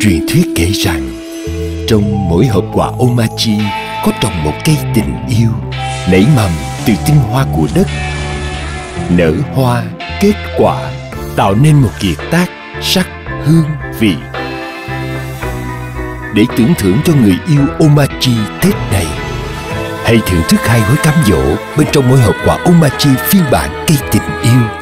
Truyền thuyết kể rằng, trong mỗi hộp quà Omachi có trồng một cây tình yêu nảy mầm từ tinh hoa của đất. Nở hoa, kết quả tạo nên một kiệt tác sắc hương vị. Để tưởng thưởng cho người yêu Omachi Tết này, hãy thưởng thức hai gói cám dỗ bên trong mỗi hộp quà Omachi phiên bản cây tình yêu.